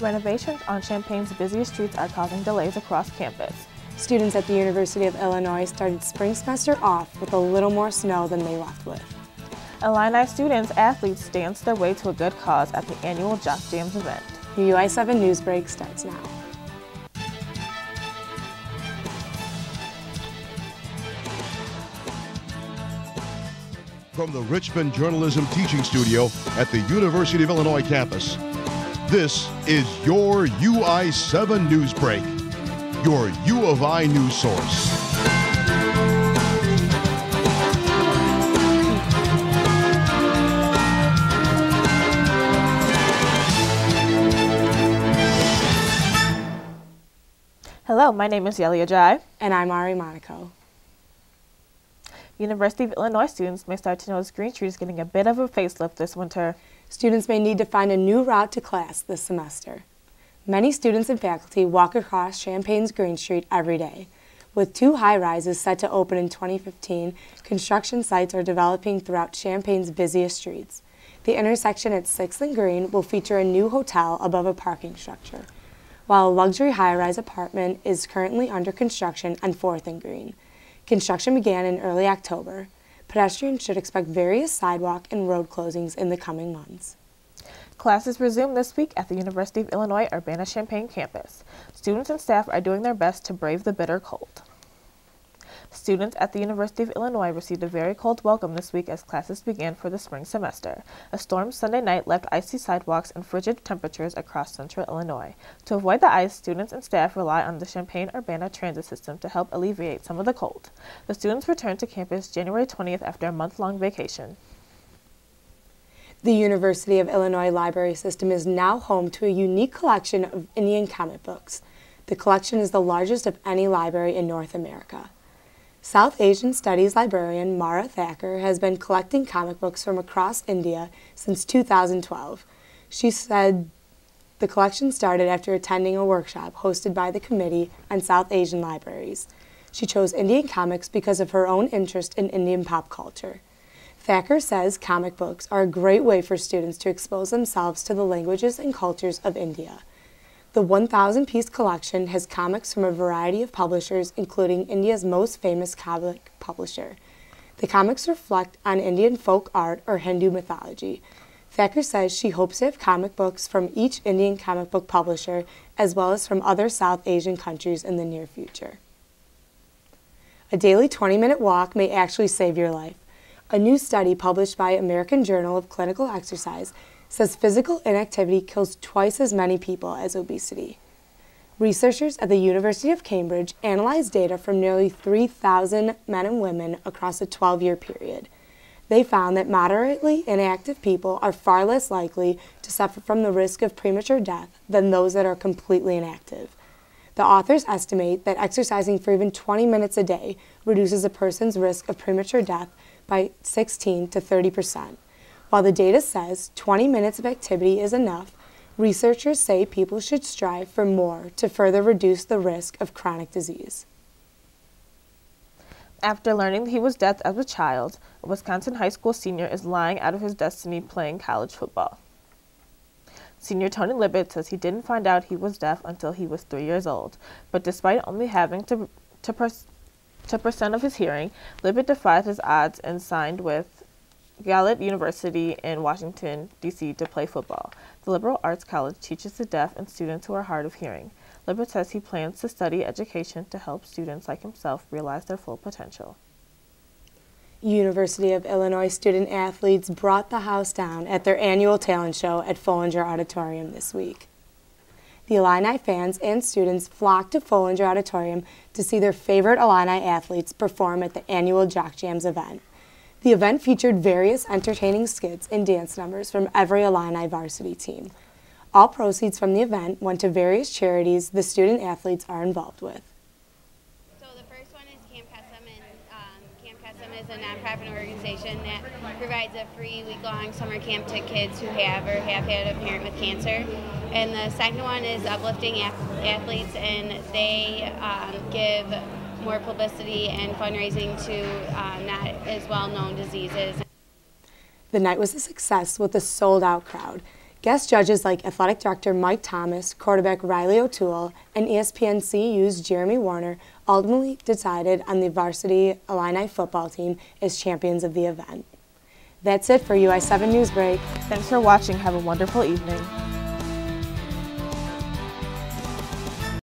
Renovations on Champaign's busiest streets are causing delays across campus. Students at the University of Illinois started spring semester off with a little more snow than they left with. Illini students athletes dance their way to a good cause at the annual Jock Jams event. Your UI7 News Break starts now. From the Richmond Journalism Teaching Studio at the University of Illinois campus, this is your UI7 News Break, your U of I news source. Hello, my name is Yelia Jai. And I'm Ari Monaco. University of Illinois students may start to notice Green Street is getting a bit of a facelift this winter. Students may need to find a new route to class this semester. Many students and faculty walk across Champaign's Green Street every day. With two high-rises set to open in 2015, construction sites are developing throughout Champaign's busiest streets. The intersection at 6th and Green will feature a new hotel above a parking structure, while a luxury high-rise apartment is currently under construction on 4th and Green. Construction began in early October. Pedestrians should expect various sidewalk and road closings in the coming months. Classes resume this week at the University of Illinois Urbana-Champaign campus. Students and staff are doing their best to brave the bitter cold. Students at the University of Illinois received a very cold welcome this week as classes began for the spring semester. A storm Sunday night left icy sidewalks and frigid temperatures across central Illinois. To avoid the ice, students and staff rely on the Champaign-Urbana transit system to help alleviate some of the cold. The students returned to campus January 20th after a month-long vacation. The University of Illinois Library System is now home to a unique collection of Indian comic books. The collection is the largest of any library in North America. South Asian Studies librarian Mara Thacker has been collecting comic books from across India since 2012. She said the collection started after attending a workshop hosted by the Committee on South Asian Libraries. She chose Indian comics because of her own interest in Indian pop culture. Thacker says comic books are a great way for students to expose themselves to the languages and cultures of India. The 1,000-piece collection has comics from a variety of publishers, including India's most famous comic publisher. The comics reflect on Indian folk art or Hindu mythology. Thacker says she hopes to have comic books from each Indian comic book publisher, as well as from other South Asian countries in the near future. A daily 20-minute walk may actually save your life. A new study published by American Journal of Clinical Exercise says physical inactivity kills twice as many people as obesity. Researchers at the University of Cambridge analyzed data from nearly 3,000 men and women across a 12-year period. They found that moderately inactive people are far less likely to suffer from the risk of premature death than those that are completely inactive. The authors estimate that exercising for even 20 minutes a day reduces a person's risk of premature death by 16 to 30 percent. While the data says 20 minutes of activity is enough, researchers say people should strive for more to further reduce the risk of chronic disease. After learning he was deaf as a child, a Wisconsin high school senior is lying out of his destiny playing college football. Senior Tony Libet says he didn't find out he was deaf until he was three years old, but despite only having to, to, to percent of his hearing, Libet defied his odds and signed with Gallaudet University in Washington, D.C. to play football. The liberal arts college teaches the deaf and students who are hard of hearing. Libet says he plans to study education to help students like himself realize their full potential. University of Illinois student athletes brought the house down at their annual talent show at Foellinger Auditorium this week. The Illini fans and students flocked to Foellinger Auditorium to see their favorite Illini athletes perform at the annual Jock Jams event. The event featured various entertaining skits and dance numbers from every Illini varsity team. All proceeds from the event went to various charities the student athletes are involved with. So the first one is Camp Kesem, and um, Camp Kesem is a nonprofit organization that provides a free week-long summer camp to kids who have or have had a parent with cancer. And the second one is Uplifting Athletes, and they um, give more publicity and fundraising to um, not as well-known diseases. The night was a success with a sold-out crowd. Guest judges like athletic director Mike Thomas, quarterback Reilly O'Toole, and ESPN CU's Jeremy Werner ultimately decided on the varsity Illini football team as champions of the event. That's it for UI7 Newsbreak. Thanks for watching. Have a wonderful evening.